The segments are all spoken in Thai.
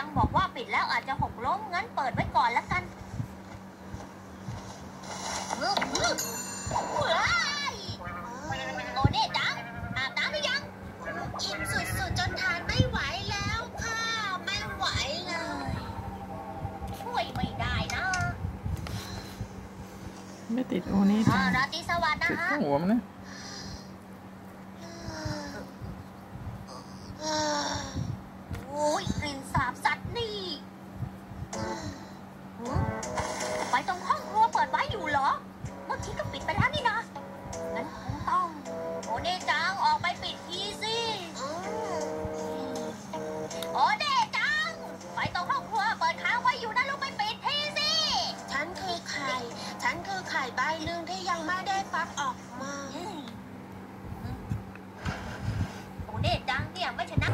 จังบอกว่าปิดแล้วอาจจะหกล้มงั้นเปิดไว้ก่อนละกันฮึบฮึบว้ายโอเน่จังอาบน้ำหรือยัง อิ่มสุดๆจนทานไม่ไหวแล้วค่ะ ไม่ไหวเลย ช่วยไม่ได้นะ ไม่ติดโอนี่อ่าราตรีสวัสดิ์นะติดฮะข้างหัวมันนะ ไข่ใบหนึ่งที่ยังไม่ได้ฟักออกมา โอเน่จังเนี่ยไม่ชนะ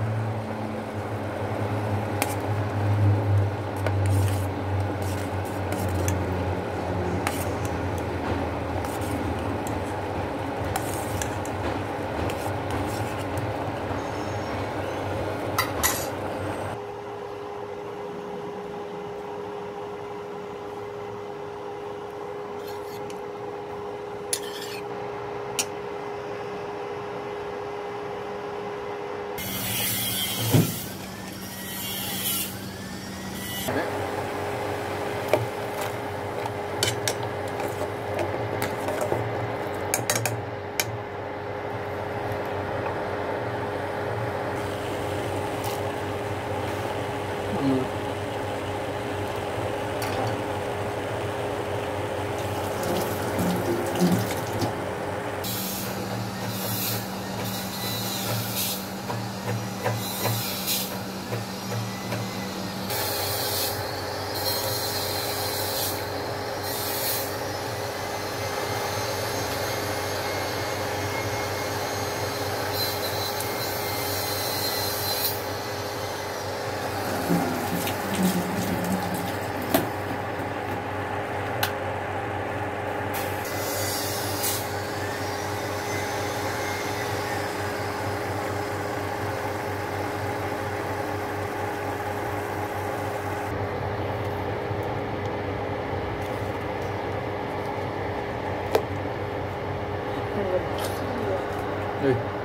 Thank mm -hmm. you. Hey.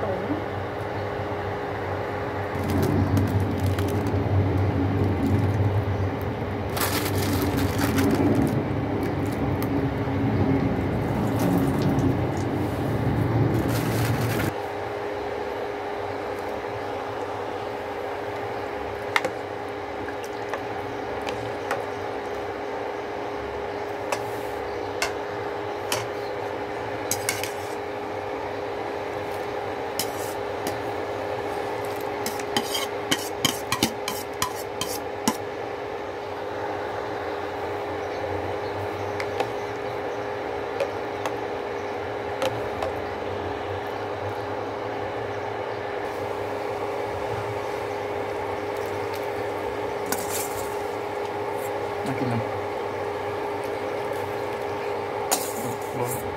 Hello.